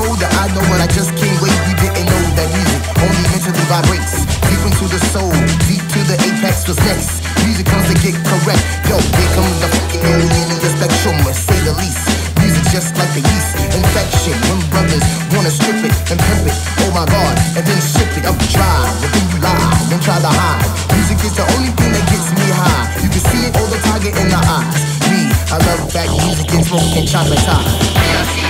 know that I know what I just can't wait. We didn't know that music only mentally vibrates. Deep into the soul, deep to the apex was next. Music comes to get correct. Yo, here comes the fucking alien in the spectrum, to say the least. Music just like the yeast infection. When brothers wanna strip it and pimp it, oh my god, and then ship it up dry. And then you lie, then try to hide. Music is the only thing that gets me high. You can see it, all the target in the eyes. I love back music and smoking Chocolate Thai.